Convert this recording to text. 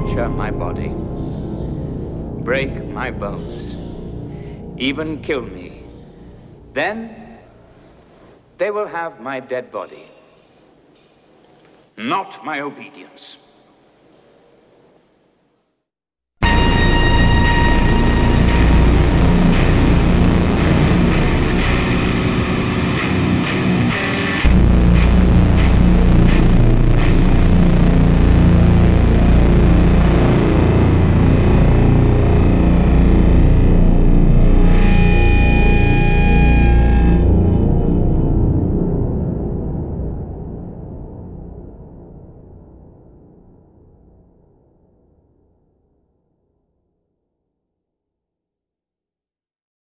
torture my body, break my bones, even kill me. Then they will have my dead body, not my obedience.